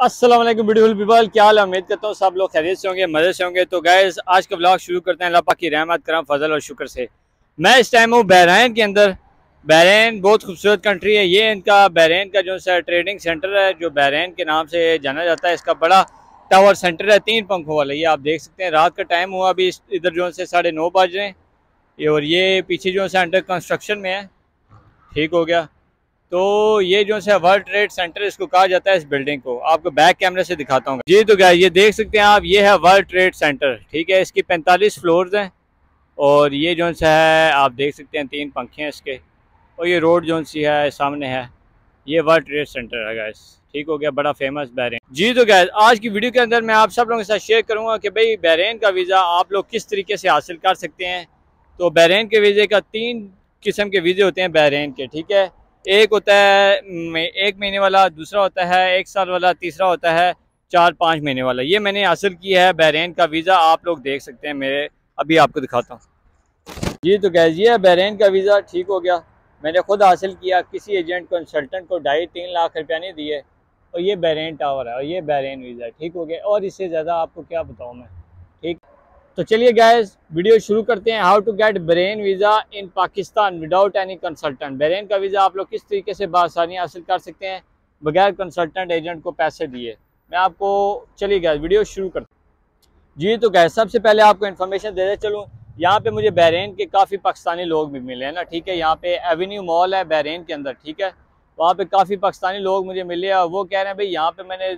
वालेकुम beautiful people क्या हाल उम्मीद करता हूँ सब लोग खैरियत से होंगे, मज़े से होंगे। तो गैस आज का ब्लॉग शुरू करते हैं। अल्लाह की रहमत करम फजल और शुक्र से। मैं इस टाइम हूँ बहराइन के अंदर। बहराइन बहुत खूबसूरत कंट्री है। ये इनका, बहराइन का जो सा ट्रेडिंग सेंटर है, जो बहराइन के नाम से जाना जाता है, इसका बड़ा टावर सेंटर है, तीन पंखों वाला। ये आप देख सकते हैं, रात का टाइम हुआ अभी। इधर जो से साढ़े नौ बज रहे हैं। और ये पीछे जो है अंडर कंस्ट्रक्शन में है, ठीक हो गया। तो ये जो है वर्ल्ड ट्रेड सेंटर, इसको कहा जाता है इस बिल्डिंग को। आपको बैक कैमरे से दिखाता हूँ। जी तो क्या ये देख सकते हैं आप, ये है वर्ल्ड ट्रेड सेंटर, ठीक है? इसकी 45 फ्लोर्स हैं और ये जो है, आप देख सकते हैं तीन पंखे हैं इसके और ये रोड जो सी है, सामने है। ये वर्ल्ड ट्रेड सेंटर है गैस ठीक हो गया, बड़ा फ़ेमस बहरेन जी तो गैस आज की वीडियो के अंदर मैं आप सब लोगों के साथ शेयर करूँगा कि भाई बहरेन का वीज़ा आप लोग किस तरीके से हासिल कर सकते हैं। तो बहरेन के वीज़े का तीन किस्म के वीज़े होते हैं बहरेन के, ठीक है? एक होता है एक महीने वाला, दूसरा होता है, एक साल वाला, तीसरा होता है, चार पाँच महीने वाला। ये मैंने हासिल किया है बहरीन का वीज़ा आप लोग देख सकते हैं, मेरे, अभी आपको दिखाता हूँ। जी तो गैस ये बहरीन का वीज़ा ठीक हो गया। मैंने खुद हासिल किया, किसी एजेंट कंसल्टेंट को ढाई, तीन लाख रुपया नहीं दिए। और ये बहरीन टावर है, और ये बहरीन वीज़ा ठीक हो गया। और इससे ज़्यादा आपको क्या बताऊँ मैं? तो चलिए गैस वीडियो शुरू करते हैं. How to get Bahrain visa in Pakistan without any consultant Bahrain का वीज़ा आप लोग किस तरीके से बासानी हासिल कर सकते हैं? बगैर कंसल्टेंट एजेंट को पैसे दिए. मैं आपको, चलिए गैस वीडियो शुरू करते जी तो गैस सबसे पहले आपको इन्फॉर्मेशन दे दे चलूँ. यहाँ पे मुझे बहरीन के काफ़ी पाकिस्तानी लोग भी मिले हैं ना, ठीक है? यहाँ पे एवेन्यू मॉल है बहरीन के अंदर, ठीक है? वहाँ पे काफ़ी पाकिस्तानी लोग मुझे मिले और वो कह रहे हैं, भाई, यहाँ पे मैंने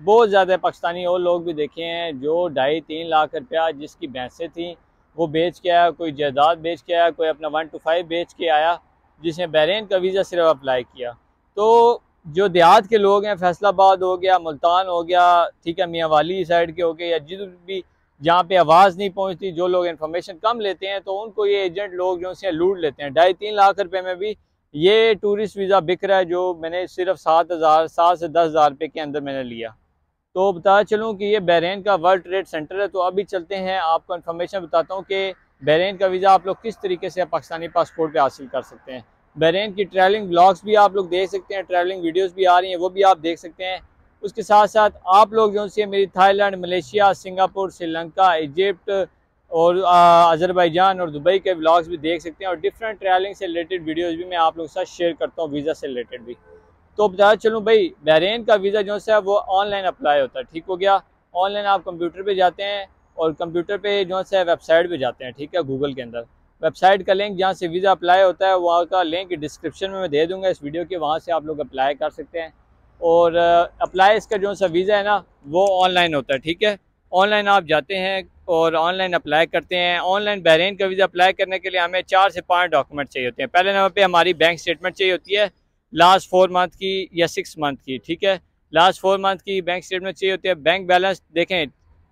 बहुत ज़्यादा पाकिस्तानी और लोग भी देखे हैं, जो ढाई तीन लाख रुपया जिसकी भैंसें थी, वो बेच के आया, कोई जायदाद बेच के आया, कोई अपना वन टू फाइव बेच के आया, जिसने बहरीन का वीज़ा सिर्फ़ अप्लाई किया। तो जो देहात के लोग हैं, फैसलाबाद हो गया, मुल्तान हो गया, ठीक है, मियाँ वाली साइड के हो गए, या जिस भी जहाँ पे आवाज़ नहीं पहुँचती, जो लोग इन्फॉर्मेशन कम लेते हैं तो उनको ये एजेंट लोग जो से लूट लेते हैं। ढाई तीन लाख रुपए में भी ये टूरिस्ट वीज़ा बिक रहा है, जो मैंने सिर्फ़ सात हज़ार, सात से दस हज़ार रुपये के अंदर मैंने लिया। तो बता चलूँ कि ये बहरीन का वर्ल्ड ट्रेड सेंटर है तो अभी चलते हैं। आपको इन्फॉर्मेशन बताता हूँ कि बहरीन का वीज़ा आप लोग किस तरीके से पाकिस्तानी पासपोर्ट पर हासिल कर सकते हैं। बहरीन की ट्रैवलिंग ब्लॉग्स भी आप लोग देख सकते हैं ट्रैवलिंग वीडियोज़ भी आ रही हैं, वो भी आप देख सकते हैं। उसके साथ साथ आप लोग जो से मेरी Thailand, Malaysia, Singapore, Sri Lanka, Egypt और अजरबैजान और दुबई के ब्लॉग्स भी देख सकते हैं। और डिफरेंट ट्रैवलिंग से रिलेटेड वीडियोज़ भी मैं आप लोग के साथ शेयर करता हूँ वीज़ा से रिलेटेड भी। तो बता चलूँ, भाई बहरीन का वीज़ा जो है, वो ऑनलाइन अप्लाई होता है, ठीक हो गया? ऑनलाइन आप कंप्यूटर पे जाते हैं और कंप्यूटर पे जो है वेबसाइट पे जाते हैं, ठीक है गूगल के अंदर। वेबसाइट का लिंक जहाँ से वीज़ा अप्लाई होता है, वहाँ का लिंक डिस्क्रिप्शन में मैं दे दूँगा इस वीडियो के, वहाँ से आप लोग अप्लाई कर सकते हैं। और अप्लाई इसका जो सा वीज़ा है ना, वो ऑनलाइन होता है, ठीक है? ऑनलाइन आप जाते हैं और ऑनलाइन अप्लाई करते हैं। ऑनलाइन बहरीन का वीज़ा अप्लाई करने के लिए हमें चार से पाँच डॉक्यूमेंट चाहिए होते हैं। पहले नंबर पर हमारी बैंक स्टेटमेंट चाहिए होती है लास्ट फोर मंथ की या सिक्स मंथ की, ठीक है? लास्ट फोर मंथ की बैंक स्टेटमेंट चाहिए होती है बैंक बैलेंस देखें,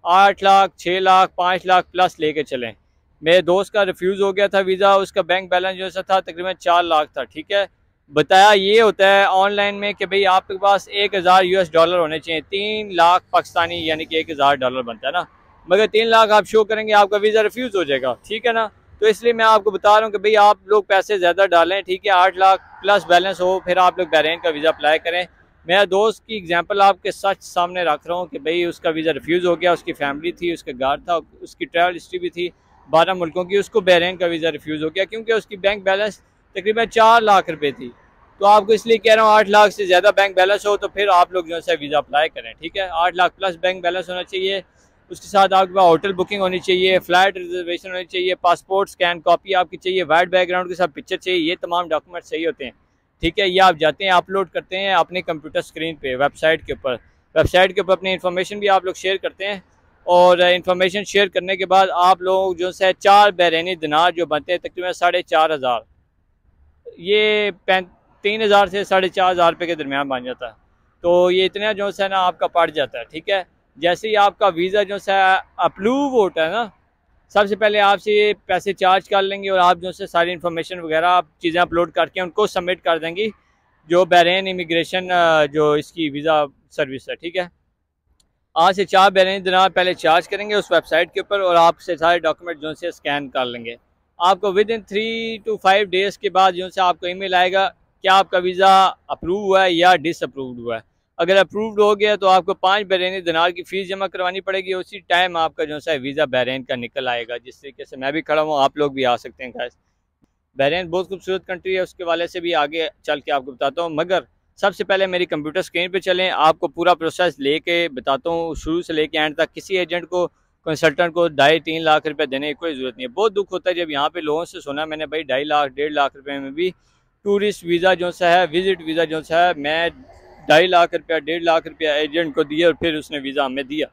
आठ लाख छः लाख, पाँच लाख प्लस लेके चलें। मेरे दोस्त का रिफ्यूज़ हो गया था वीज़ा उसका बैंक बैलेंस जो सा था, तकरीबन चार लाख था, ठीक है? बताया ये होता है ऑनलाइन में कि भाई आपके पास एक हज़ार यू डॉलर होने चाहिए, तीन लाख पाकिस्तानी, यानी कि एक हज़ार डॉलर बनता है ना? मगर तीन लाख आप शो करेंगे, आपका वीज़ा रिफ्यूज़ हो जाएगा, ठीक है ना? तो इसलिए मैं आपको बता रहा हूँ कि भाई आप लोग पैसे ज़्यादा डालें, ठीक है? आठ लाख प्लस बैलेंस हो, फिर आप लोग बहरीन का वीज़ा अप्लाई करें। मेरा दोस्त की एग्जांपल आपके सच सामने रख रहा हूँ कि भाई उसका वीज़ा रिफ्यूज़ हो गया, उसकी फैमिली थी, उसका घर था, उसकी ट्रैवल हिस्ट्री भी थी, बारह मुल्कों की, उसको बहरीन का वीज़ा रिफ्यूज़ हो गया क्योंकि उसकी बैंक बैलेंस तकरीबन चार लाख रुपये थी। तो आपको इसलिए कह रहा हूँ, आठ लाख से ज़्यादा बैंक बैलेंस हो तो फिर आप लोग जो है वीज़ा अप्लाई करें, ठीक है? आठ लाख प्लस बैंक बैलेंस होना चाहिए। उसके साथ आपके पास होटल बुकिंग होनी चाहिए फ़्लाइट रिजर्वेशन होनी चाहिए पासपोर्ट स्कैन कॉपी आपकी चाहिए वाइट बैकग्राउंड के साथ पिक्चर चाहिए, ये तमाम डॉक्यूमेंट सही होते हैं। ठीक है, ये आप जाते हैं अपलोड करते हैं अपने कंप्यूटर स्क्रीन पे वेबसाइट के ऊपर। वेबसाइट के ऊपर अपनी इन्फॉर्मेशन भी आप लोग शेयर करते हैं और इन्फॉर्मेशन शेयर करने के बाद आप लोग जो है चार बैरनी दिनार जो बनते हैं, तकरीबन साढ़े चार हज़ार। ये पैं, तीन हज़ार से साढ़े चार हज़ार रुपये के दरमियान बन जाता है। तो ये इतना जो है ना आपका पड़ जाता है, ठीक है? जैसे ही आपका वीज़ा जो है अप्रूव होता है ना, सबसे पहले आपसे पैसे चार्ज कर लेंगे और आप जो है सारी इन्फॉर्मेशन वगैरह आप चीज़ें अपलोड करके उनको सबमिट कर देंगी, जो बैरेन इमिग्रेशन जो इसकी वीज़ा सर्विस है, ठीक है? आज से चार बैरेन दिन पहले चार्ज करेंगे उस वेबसाइट के ऊपर और आपसे सारे डॉक्यूमेंट जो से स्कैन कर लेंगे। आपको within three two five days के बाद जो से आपको ईमेल आएगा, क्या आपका वीज़ा अप्रूव हुआ है या डिसअप्रूव हुआ है। अगर अप्रूव्ड हो गया तो आपको पाँच बहरीनी दिनार की फ़ीस जमा करवानी पड़ेगी। उसी टाइम आपका जो है वीज़ा बहरीन का निकल आएगा, जिस तरीके से मैं भी खड़ा हूँ, आप लोग भी आ सकते हैं गैस बहरीन बहुत खूबसूरत कंट्री है, उसके वाले से भी आगे चल के आपको बताता हूँ। मगर सबसे पहले मेरी कंप्यूटर स्क्रीन पे चलें, आपको पूरा प्रोसेस लेके बताता हूँ। शुरू से लेके एंड तक किसी एजेंट को कंसल्टेंट को ढाई तीन लाख रुपए देने की कोई ज़रूरत नहीं है। बहुत दुख होता है जब यहाँ पे लोगों से सुना मैंने, भाई ढाई लाख, डेढ़ लाख रुपए में भी टूरिस्ट वीज़ा जो सा है विज़िट वीज़ा जो सा है, मैं ढाई लाख रुपया, डेढ़ लाख रुपया एजेंट को दिया और फिर उसने वीज़ा हमें दिया।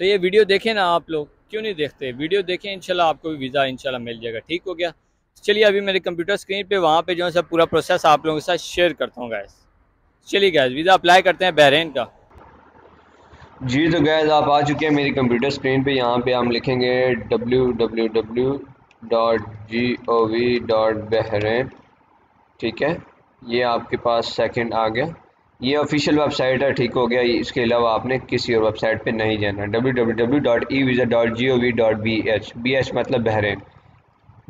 तो ये वीडियो देखें ना आप लोग, क्यों नहीं देखते? वीडियो देखें इनशाला आपको भी वीज़ा इनशाला मिल जाएगा, ठीक हो गया? चलिए अभी मेरे कंप्यूटर स्क्रीन पे, वहाँ पे जो है सब पूरा प्रोसेस आप लोगों के साथ शेयर करता हूँ गैस चलिए गैस वीज़ा अप्लाई करते हैं बहरीन का। जी तो गैस आप आ चुके हैं मेरी कंप्यूटर स्क्रीन पे, यहाँ पे हम लिखेंगे W W W dot G O V dot Bahrain ठीक है? ये आपके पास सेकंड आ गया। ये ऑफिशियल वेबसाइट है, ठीक हो गया। इसके अलावा आपने किसी और वेबसाइट पे नहीं जाना W W W dot E visa dot G O V dot B H B H मतलब बहरीन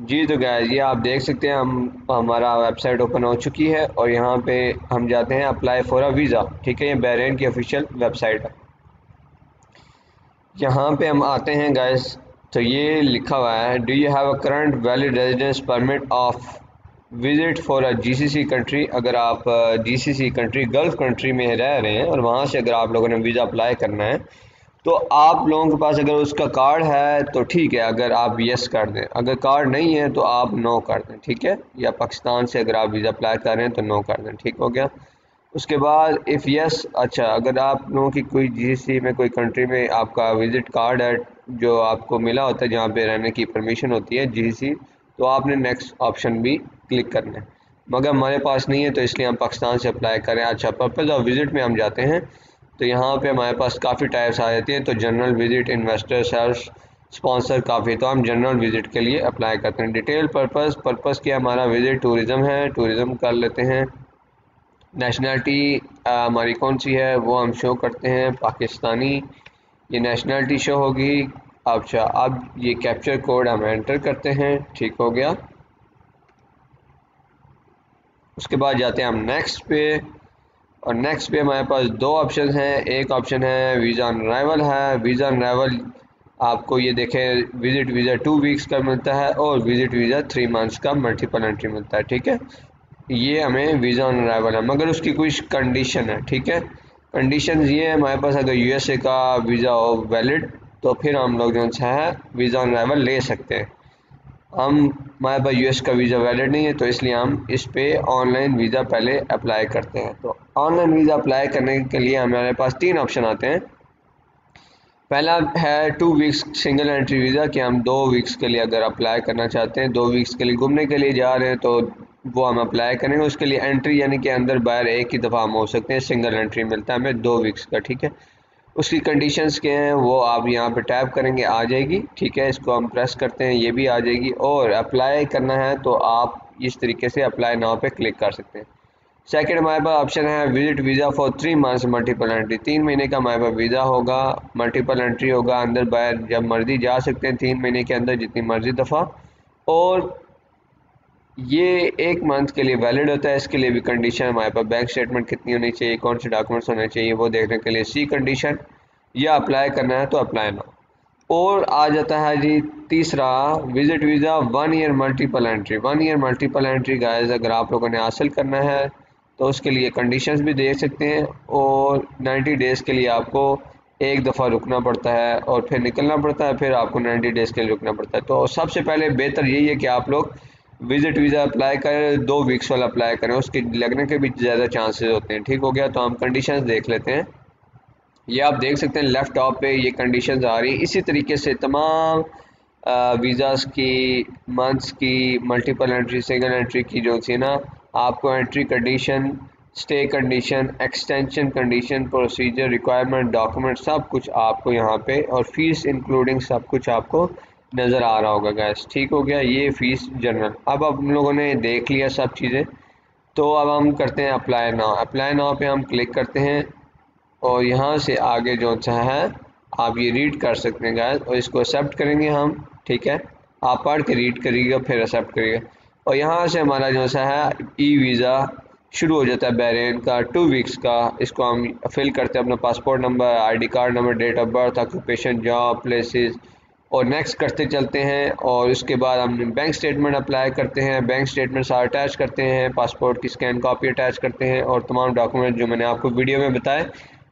जी तो गैस ये आप देख सकते हैं, हम, हमारा वेबसाइट ओपन हो चुकी है और यहाँ पे हम जाते हैं अप्लाई फॉर अ वीज़ा ठीक है, ये बहरेन की ऑफिशियल वेबसाइट है। यहाँ पे हम आते हैं गैस तो ये लिखा हुआ है do you have a current valid residence permit of visit for a GCC country अगर आप जीसीसी कंट्री गल्फ़ कंट्री में रह रहे हैं और वहाँ से अगर आप लोगों ने वीज़ा अप्लाई करना है तो आप लोगों के पास अगर उसका कार्ड है तो ठीक है, अगर आप यस कर दें। अगर कार्ड नहीं है तो आप नो कर दें, ठीक है? या पाकिस्तान से अगर आप वीज़ा अप्लाई कर रहे हैं तो नो कर दें, ठीक हो गया? उसके बाद इफ़ यस अच्छा अगर आप लोगों की कोई जी में, कोई कंट्री में आपका विज़िट कार्ड है, जो आपको मिला होता है, जहाँ पे रहने की परमिशन होती है जी तो आपने नेक्स्ट ऑप्शन भी क्लिक करना है। मगर हमारे पास नहीं है तो इसलिए हम पाकिस्तान से अप्लाई करें। अच्छा पर्पज़ ऑफ़ विज़िट में हम जाते हैं। तो यहाँ पे हमारे पास काफ़ी टाइप्स आ जाती हैं। तो general visit investor sales sponsor काफ़ी तो हम जनरल विज़िट के लिए अप्लाई करते हैं। डिटेल पर्पस पर्पस क्या हमारा विज़िट टूरिज़म है। टूरिज़म कर लेते हैं। नेशनलिटी हमारी कौन सी है? वो हम शो करते हैं। पाकिस्तानी, ये नेशनलिटी शो होगी। अच्छा अब ये कैप्चर कोड हम एंटर करते हैं। ठीक हो गया। उसके बाद जाते हैं हम नेक्स्ट पे। और नेक्स्ट पे हमारे पास दो ऑप्शन हैं। एक ऑप्शन है वीज़ा ऑन अराइवल है। वीज़ा ऑन अराइवल आपको ये देखें विज़िट वीज़ा टू वीक्स का मिलता है और विज़िट वीज़ा थ्री मंथ्स का मल्टीपल एंट्री मिलता है। ठीक है? ये हमें वीज़ा ऑन अराइवल है। मगर उसकी कुछ कंडीशन है। ठीक है? कंडीशन ये है। हमारे पास अगर यूएसए का वीज़ा हो वैलिड तो फिर हम लोग जो है वीज़ा ऑन अराइवल ले सकते हैं। हम, हमारे पास यूएस का वीज़ा वैलिड नहीं है तो इसलिए हम इस पे ऑनलाइन वीज़ा पहले अप्लाई करते हैं। तो ऑनलाइन वीज़ा अप्लाई करने के लिए हमारे पास तीन ऑप्शन आते हैं। पहला है two weeks single entry visa कि हम दो वीक्स के लिए अगर अप्लाई करना चाहते हैं, दो वीक्स के लिए घूमने के लिए जा रहे हैं तो वो हम अप्लाई करेंगे। उसके लिए एंट्री यानी कि अंदर बाहर एक ही दफ़ा हम हो सकते हैं सिंगल एंट्री मिलता है हमें दो वीक्स का, ठीक है? उसकी कंडीशंस क्या हैं, वो आप यहाँ पे टैप करेंगे, आ जाएगी, ठीक है, इसको हम प्रेस करते हैं, ये भी आ जाएगी, और अप्लाई करना है तो आप इस तरीके से अप्लाई नाव पे क्लिक कर सकते हैं। सेकंड हमारे पास ऑप्शन है visit visa for three months multiple entry तीन महीने का हमारे पास वीज़ा होगा मल्टीपल एंट्री होगा, अंदर बाहर जब मर्ज़ी जा सकते हैं, तीन महीने के अंदर जितनी मर्ज़ी दफ़ा। और ये एक मंथ के लिए वैलिड होता है, इसके लिए भी कंडीशन हमारे पास बैंक स्टेटमेंट कितनी होनी चाहिए, कौन से डॉक्यूमेंट्स होने चाहिए, वो देखने के लिए सी कंडीशन या अप्लाई करना है तो अप्लाई ना और आ जाता है जी तीसरा visit visa one year multiple entry one year multiple entry guys अगर आप लोगों ने हासिल करना है तो उसके लिए कंडीशंस भी देख सकते हैं और 90 डेज़ के लिए आपको एक दफ़ा रुकना पड़ता है और फिर निकलना पड़ता है, फिर आपको 90 डेज़ के लिए रुकना पड़ता है। तो सबसे पहले बेहतर यही है कि आप लोग विज़िट वीज़ा अप्लाई करें, दो वीक्स वाला अप्लाई करें। उसके लगने के भी ज़्यादा चांसेस होते हैं। ठीक हो गया? तो हम कंडीशंस देख लेते हैं। ये आप देख सकते हैं लेफ़्ट टॉप पे ये कंडीशंस आ रही इसी तरीके से तमाम वीज़ास की मंथ्स की मल्टीपल एंट्री सिंगल एंट्री की जो थी ना, आपको entry condition stay condition extension condition procedure requirement document सब कुछ आपको यहाँ पे और फ़ीस इंक्लूडिंग सब कुछ आपको नज़र आ रहा होगा गैस ठीक हो गया, ये फ़ीस जनरल अब हम लोगों ने देख लिया सब चीज़ें। तो अब हम करते हैं अप्लाई नाव अप्लाई नाव पे हम क्लिक करते हैं। और यहाँ से आगे जो अच्छा है, आप ये रीड कर सकते हैं गैस और इसको एक्सेप्ट करेंगे हम, ठीक है? आप पढ़ के रीड करिएगा, फिर एक्सेप्ट करिएगा। और यहाँ से हमारा जो सा है ई वीज़ा शुरू हो जाता है बैरियन का टू वीक्स का। इसको हम फिल करते हैं अपना passport number ID card number date of birth occupation job places और नेक्स्ट करते चलते हैं, और उसके बाद हम बैंक स्टेटमेंट अप्लाई करते हैं। बैंक स्टेटमेंट सारा अटैच करते हैं पासपोर्ट की स्कैन कॉपी अटैच करते हैं, और तमाम डॉक्यूमेंट जो मैंने आपको वीडियो में बताए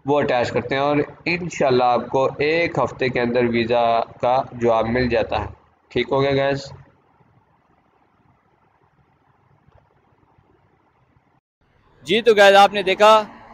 वो अटैच करते हैं और इन आपको एक हफ़्ते के अंदर वीज़ा का जवाब मिल जाता है। ठीक हो गया गैस जी तो गैस आपने देखा,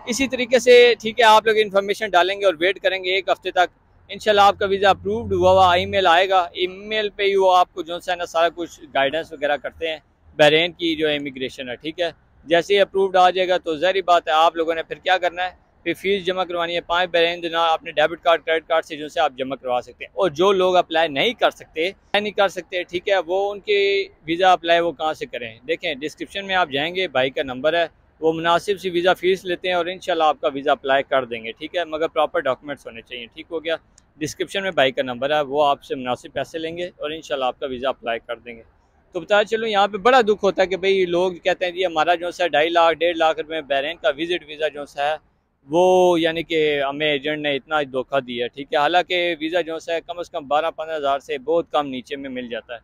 इसी तरीके से, ठीक है, आप लोग इन्फॉर्मेशन डालेंगे और वेट करेंगे एक हफ़्ते तक। इनशाला आपका वीज़ा अप्रूव्ड हुआ हुआ ईमेल आएगा। ईमेल पे ही वो आपको जो है ना सारा कुछ गाइडेंस वगैरह करते हैं बहरेन की जो इमिग्रेशन है, ठीक है? जैसे ही अप्रूव्ड आ जाएगा तो जहरी बात है आप लोगों ने फिर क्या करना है? फिर फ़ीस जमा करवानी है, पाँच बहरेन दिन अपने डेबिट कार्ड क्रेडिट कार्ड से जो से आप जमा करवा सकते हैं। और जो लोग अप्लाई नहीं कर सकते नहीं कर सकते, ठीक है, वो उनके वीज़ा अप्लाई वो कहाँ से करें? देखें डिस्क्रिप्शन में आप जाएँगे, भाई का नंबर है, वो मुनासिब सी वीज़ा फ़ीस लेते हैं और इन आपका वीज़ा अप्लाई कर देंगे, ठीक है, मगर प्रॉपर डॉक्यूमेंट्स होने चाहिए, ठीक हो गया? डिस्क्रिप्शन में बाइक का नंबर है, वो आपसे मुनासिब पैसे लेंगे और इन आपका वीज़ा अप्लाई कर देंगे। तो बता चलो, यहाँ पे बड़ा दुख होता है कि भाई लोग कहते हैं, जी, हमारा जो सा ढाई लाख, डेढ़ लाख रुपये बहरीन का विज़िट वीज़ा जो है वो यानी कि हमें एजेंट ने इतना धोखा दिया, ठीक है? हालाँकि वीज़ा जो है, कम अज़ कम बारह पंद्रह हज़ार से बहुत कम नीचे में मिल जाता है।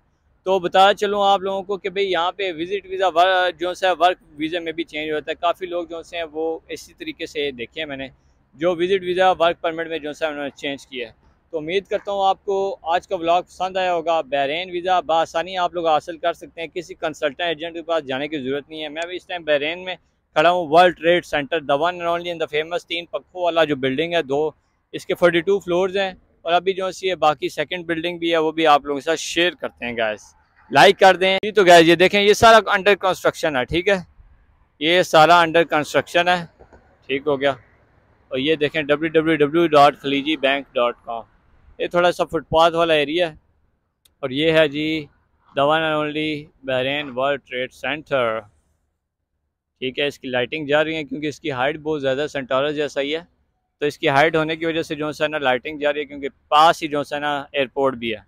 तो बता चलूँ आप लोगों को कि भाई यहाँ पे विज़िट वीज़ा जो सा वर्क वीज़े में भी चेंज होता है। काफ़ी लोग जो हैं, वो इसी तरीके से देखे हैं मैंने, जो विज़िट वीज़ा, वर्क परमिट में जो है, उन्होंने चेंज किया है। तो उम्मीद करता हूँ आपको आज का ब्लॉग पसंद आया होगा। बहरीन वीज़ा बसानी आप लोग हासिल कर सकते हैं। किसी कंसल्टेंट एजेंट के पास जाने की ज़रूरत नहीं है। मैं भी इस टाइम बहरीन में खड़ा हूँ world trade centre the one and only in the famous तीन पक्खों वाला जो बिल्डिंग है, दो, इसके फोर्टी टू फ्लोर्स हैं, और अभी जो सी बाकी सेकेंड बिल्डिंग भी है, वो भी आप लोगों के साथ शेयर करते हैं गैस लाइक कर दें। जी तो गैस ये देखें, ये सारा अंडर कंस्ट्रक्शन है, ठीक है? ये सारा अंडर कंस्ट्रक्शन है, ठीक हो गया। और ये देखें W W W dot Khaleeji bank dot com ये थोड़ा सा फुटपाथ वाला एरिया है। और ये है जी the one and only Bahrain world trade centre ठीक है, इसकी लाइटिंग जा रही है क्योंकि इसकी हाइट बहुत ज़्यादा सेंटारा जैसा ही है। तो इसकी हाइट होने की वजह से जो है ना लाइटिंग जा रही है क्योंकि पास ही जो है ना एयरपोर्ट भी है।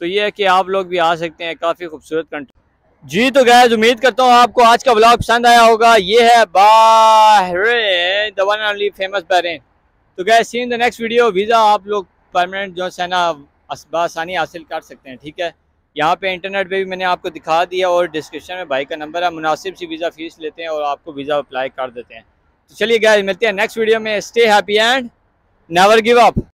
तो ये है कि आप लोग भी आ सकते हैं काफ़ी खूबसूरत कंट्री जी तो गैज उम्मीद करता हूँ आपको आज का ब्लॉग पसंद आया होगा। ये है बाहरेन फ़ेमस बहरेन तो guys see in the next video visa आप लोग परमानेंट जो है ना आसानी हासिल कर सकते हैं, ठीक है? यहाँ पे इंटरनेट पे भी मैंने आपको दिखा दिया और डिस्क्रिप्शन में भाई का नंबर है, मुनासिब सी वीज़ा फ़ीस लेते हैं और आपको वीज़ा अप्लाई कर देते हैं। तो चलिए गैस मिलते हैं नेक्स्ट वीडियो में। Stay happy and never give up